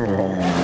是